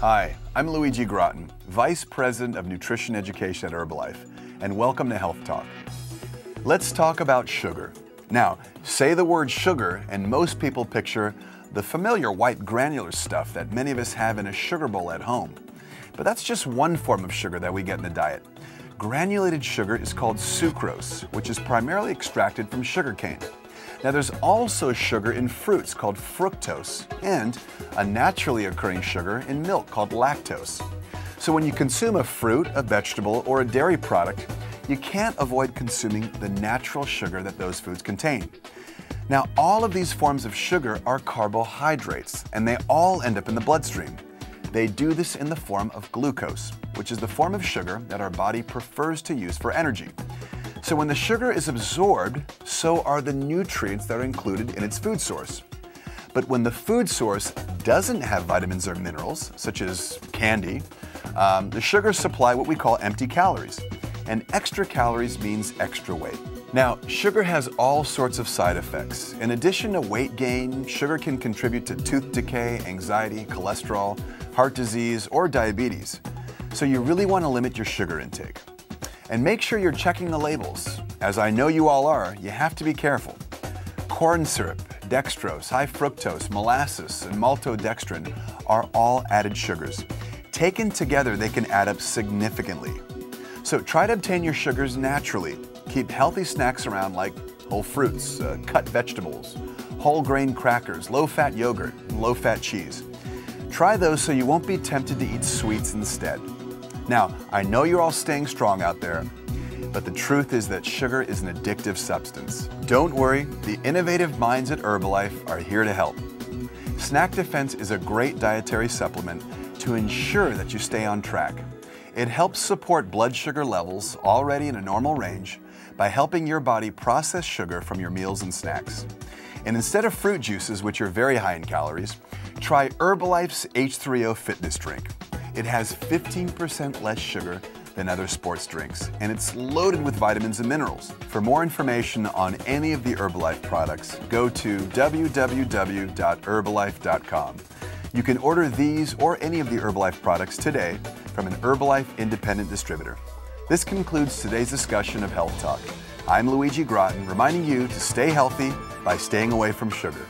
Hi, I'm Luigi Gratton, Vice President of Nutrition Education at Herbalife, and welcome to Health Talk. Let's talk about sugar. Now, say the word sugar, and most people picture the familiar white granular stuff that many of us have in a sugar bowl at home. But that's just one form of sugar that we get in the diet. Granulated sugar is called sucrose, which is primarily extracted from sugarcane. Now, there's also sugar in fruits called fructose, and a naturally occurring sugar in milk called lactose. So, when you consume a fruit, a vegetable, or a dairy product, you can't avoid consuming the natural sugar that those foods contain. Now, all of these forms of sugar are carbohydrates, and they all end up in the bloodstream. They do this in the form of glucose, which is the form of sugar that our body prefers to use for energy. So when the sugar is absorbed, so are the nutrients that are included in its food source. But when the food source doesn't have vitamins or minerals, such as candy, um, the sugars supply what we call empty calories. And extra calories means extra weight. Now, sugar has all sorts of side effects. In addition to weight gain, sugar can contribute to tooth decay, anxiety, cholesterol, heart disease, or diabetes. So you really want to limit your sugar intake. And make sure you're checking the labels. As I know you all are, you have to be careful. Corn syrup, dextrose, high fructose, molasses, and maltodextrin are all added sugars. Taken together, they can add up significantly. So try to obtain your sugars naturally. Keep healthy snacks around like whole fruits, uh, cut vegetables, whole grain crackers, low fat yogurt, and low fat cheese. Try those so you won't be tempted to eat sweets instead. Now, I know you're all staying strong out there, but the truth is that sugar is an addictive substance. Don't worry, the innovative minds at Herbalife are here to help. Snack Defense is a great dietary supplement to ensure that you stay on track. It helps support blood sugar levels already in a normal range by helping your body process sugar from your meals and snacks. And instead of fruit juices, which are very high in calories, try Herbalife's H3O Fitness Drink. It has 15% less sugar than other sports drinks, and it's loaded with vitamins and minerals. For more information on any of the Herbalife products, go to www.herbalife.com. You can order these or any of the Herbalife products today from an Herbalife independent distributor. This concludes today's discussion of Health Talk. I'm Luigi Gratton, reminding you to stay healthy by staying away from sugar.